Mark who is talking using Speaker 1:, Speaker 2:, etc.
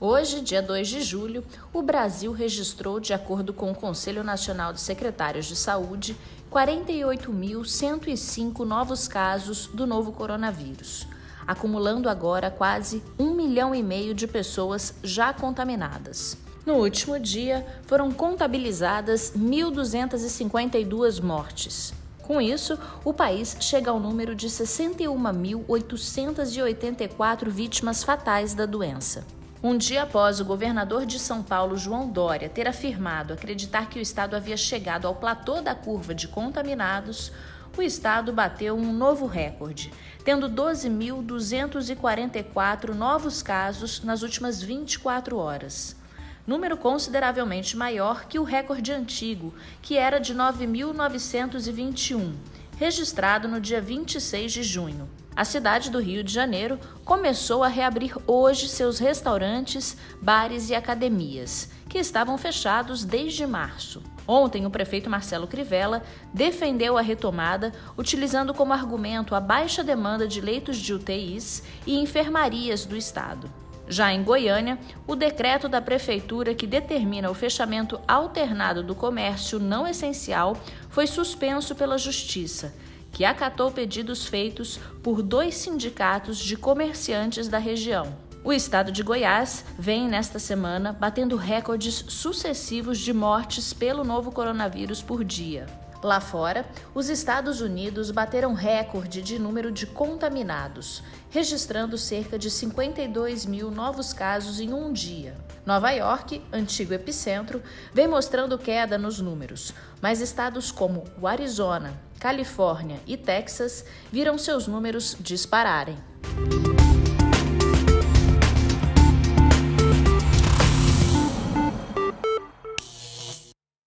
Speaker 1: Hoje, dia 2 de julho, o Brasil registrou, de acordo com o Conselho Nacional de Secretários de Saúde, 48.105 novos casos do novo coronavírus, acumulando agora quase um milhão e meio de pessoas já contaminadas. No último dia, foram contabilizadas 1.252 mortes. Com isso, o país chega ao número de 61.884 vítimas fatais da doença. Um dia após o governador de São Paulo, João Dória, ter afirmado acreditar que o estado havia chegado ao platô da curva de contaminados, o estado bateu um novo recorde, tendo 12.244 novos casos nas últimas 24 horas. Número consideravelmente maior que o recorde antigo, que era de 9.921, registrado no dia 26 de junho. A cidade do Rio de Janeiro começou a reabrir hoje seus restaurantes, bares e academias, que estavam fechados desde março. Ontem, o prefeito Marcelo Crivella defendeu a retomada, utilizando como argumento a baixa demanda de leitos de UTIs e enfermarias do estado. Já em Goiânia, o decreto da prefeitura que determina o fechamento alternado do comércio não essencial foi suspenso pela Justiça que acatou pedidos feitos por dois sindicatos de comerciantes da região. O estado de Goiás vem nesta semana batendo recordes sucessivos de mortes pelo novo coronavírus por dia. Lá fora, os Estados Unidos bateram recorde de número de contaminados, registrando cerca de 52 mil novos casos em um dia. Nova York, antigo epicentro, vem mostrando queda nos números, mas estados como o Arizona, Califórnia e Texas viram seus números dispararem.